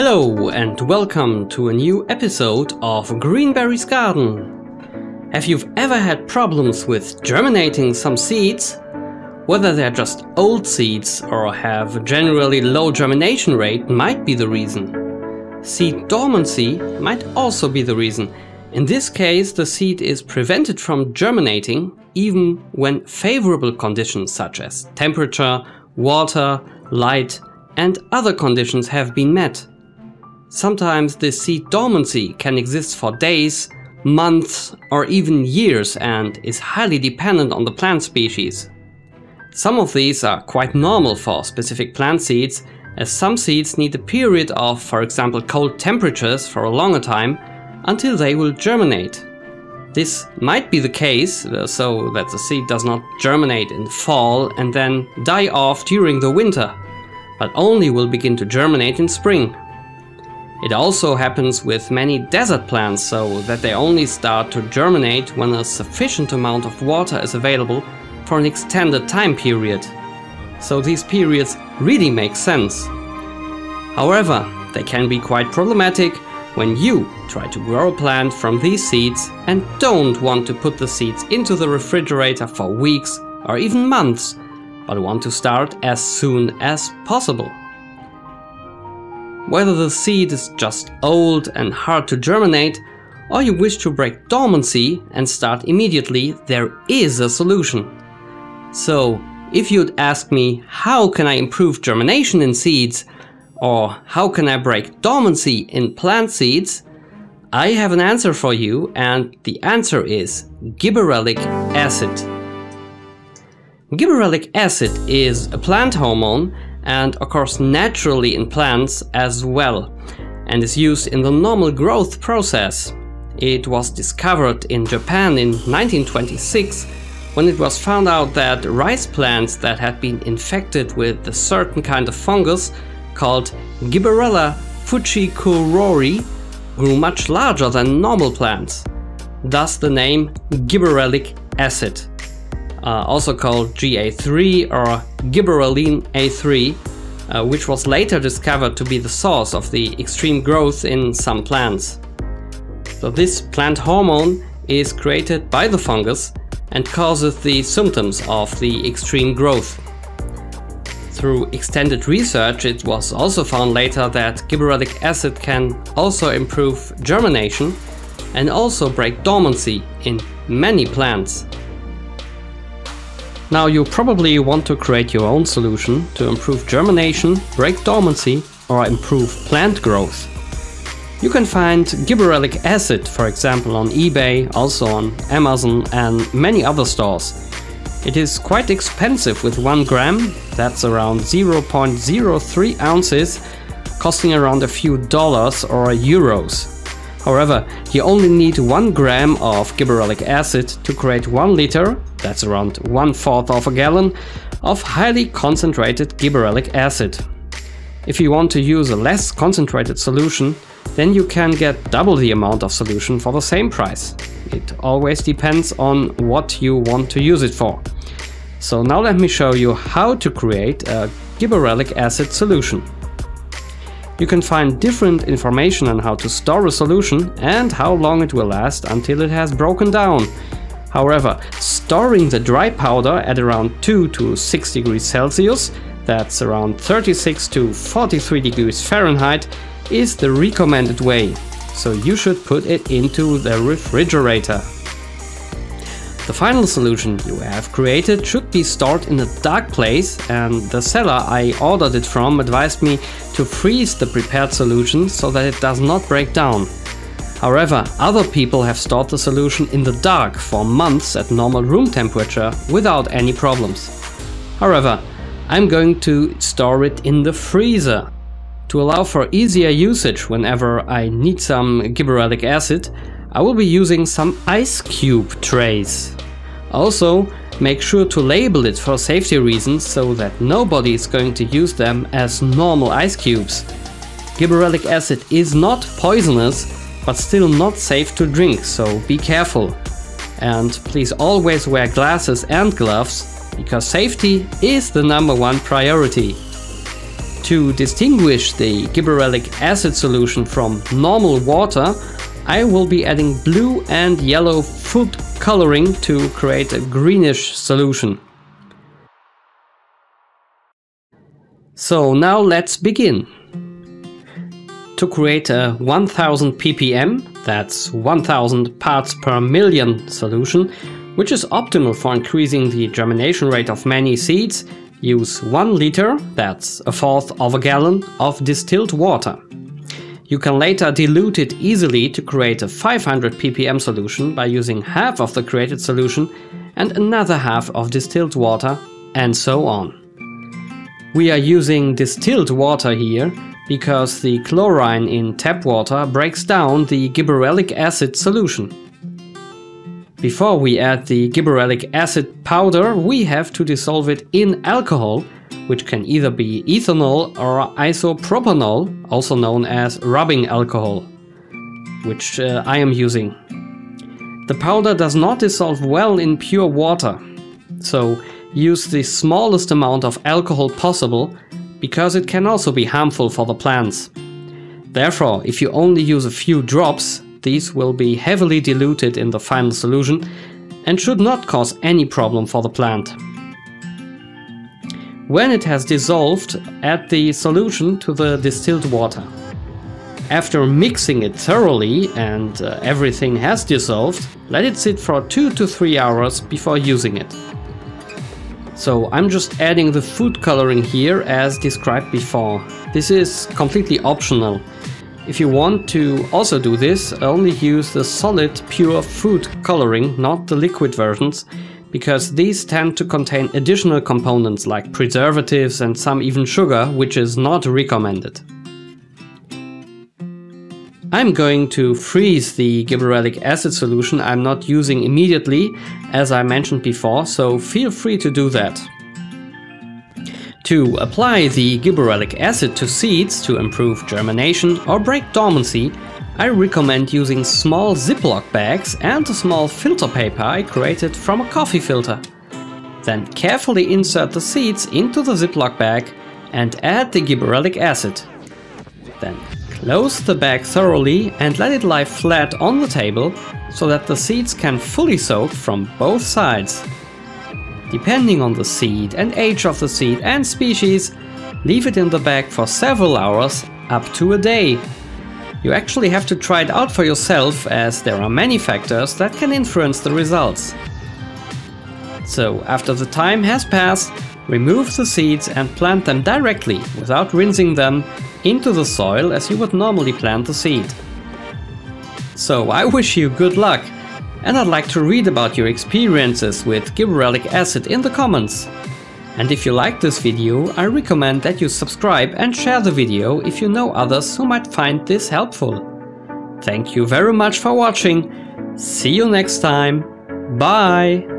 Hello and welcome to a new episode of Greenberry's Garden. Have you ever had problems with germinating some seeds? Whether they're just old seeds or have a generally low germination rate might be the reason. Seed dormancy might also be the reason. In this case, the seed is prevented from germinating even when favorable conditions such as temperature, water, light, and other conditions have been met. Sometimes this seed dormancy can exist for days, months, or even years and is highly dependent on the plant species. Some of these are quite normal for specific plant seeds, as some seeds need a period of, for example, cold temperatures for a longer time until they will germinate. This might be the case, so that the seed does not germinate in fall and then die off during the winter, but only will begin to germinate in spring. It also happens with many desert plants so that they only start to germinate when a sufficient amount of water is available for an extended time period. So these periods really make sense. However, they can be quite problematic when you try to grow a plant from these seeds and don't want to put the seeds into the refrigerator for weeks or even months, but want to start as soon as possible. Whether the seed is just old and hard to germinate, or you wish to break dormancy and start immediately, there is a solution. So, if you'd ask me how can I improve germination in seeds, or how can I break dormancy in plant seeds, I have an answer for you and the answer is gibberellic acid. Gibberellic acid is a plant hormone and occurs naturally in plants as well and is used in the normal growth process. It was discovered in Japan in 1926 when it was found out that rice plants that had been infected with a certain kind of fungus called Gibberella fujikuroi grew much larger than normal plants. Thus the name gibberellic acid uh, also called GA3 or gibberellin A3, uh, which was later discovered to be the source of the extreme growth in some plants. So this plant hormone is created by the fungus and causes the symptoms of the extreme growth. Through extended research, it was also found later that gibberellic acid can also improve germination and also break dormancy in many plants. Now you probably want to create your own solution to improve germination, break dormancy or improve plant growth. You can find gibberellic acid, for example, on eBay, also on Amazon and many other stores. It is quite expensive with 1 gram, that's around 0.03 ounces, costing around a few dollars or euros. However, you only need 1 gram of gibberellic acid to create 1 liter, that's around 1 fourth of a gallon, of highly concentrated gibberellic acid. If you want to use a less concentrated solution, then you can get double the amount of solution for the same price. It always depends on what you want to use it for. So now let me show you how to create a gibberellic acid solution. You can find different information on how to store a solution and how long it will last until it has broken down. However, storing the dry powder at around 2 to 6 degrees Celsius, that's around 36 to 43 degrees Fahrenheit, is the recommended way, so you should put it into the refrigerator. The final solution you have created should be stored in a dark place and the seller I ordered it from advised me to freeze the prepared solution so that it does not break down. However, other people have stored the solution in the dark for months at normal room temperature without any problems. However, I'm going to store it in the freezer. To allow for easier usage whenever I need some gibberellic acid, I will be using some ice cube trays. Also, make sure to label it for safety reasons so that nobody is going to use them as normal ice cubes. Gibberellic acid is not poisonous, but still not safe to drink, so be careful. And please always wear glasses and gloves, because safety is the number one priority. To distinguish the gibberellic acid solution from normal water, I will be adding blue and yellow food coloring to create a greenish solution. So now let's begin. To create a 1000 ppm, that's 1000 parts per million solution, which is optimal for increasing the germination rate of many seeds, use 1 liter, that's a fourth of a gallon, of distilled water. You can later dilute it easily to create a 500 ppm solution by using half of the created solution and another half of distilled water, and so on. We are using distilled water here because the chlorine in tap water breaks down the gibberellic acid solution. Before we add the gibberellic acid powder, we have to dissolve it in alcohol, which can either be ethanol or isopropanol, also known as rubbing alcohol, which uh, I am using. The powder does not dissolve well in pure water, so use the smallest amount of alcohol possible because it can also be harmful for the plants. Therefore, if you only use a few drops, these will be heavily diluted in the final solution and should not cause any problem for the plant. When it has dissolved, add the solution to the distilled water. After mixing it thoroughly and uh, everything has dissolved, let it sit for 2 to 3 hours before using it. So I'm just adding the food coloring here as described before. This is completely optional. If you want to also do this, only use the solid pure food coloring, not the liquid versions, because these tend to contain additional components like preservatives and some even sugar, which is not recommended. I'm going to freeze the gibberellic acid solution I'm not using immediately, as I mentioned before, so feel free to do that. To apply the gibberellic acid to seeds to improve germination or break dormancy, I recommend using small Ziploc bags and a small filter paper I created from a coffee filter. Then carefully insert the seeds into the Ziploc bag and add the gibberellic acid. Then Close the bag thoroughly and let it lie flat on the table so that the seeds can fully soak from both sides. Depending on the seed and age of the seed and species, leave it in the bag for several hours, up to a day. You actually have to try it out for yourself as there are many factors that can influence the results. So after the time has passed, remove the seeds and plant them directly without rinsing them into the soil as you would normally plant the seed. So I wish you good luck and I'd like to read about your experiences with gibberellic acid in the comments. And if you like this video, I recommend that you subscribe and share the video if you know others who might find this helpful. Thank you very much for watching, see you next time, bye!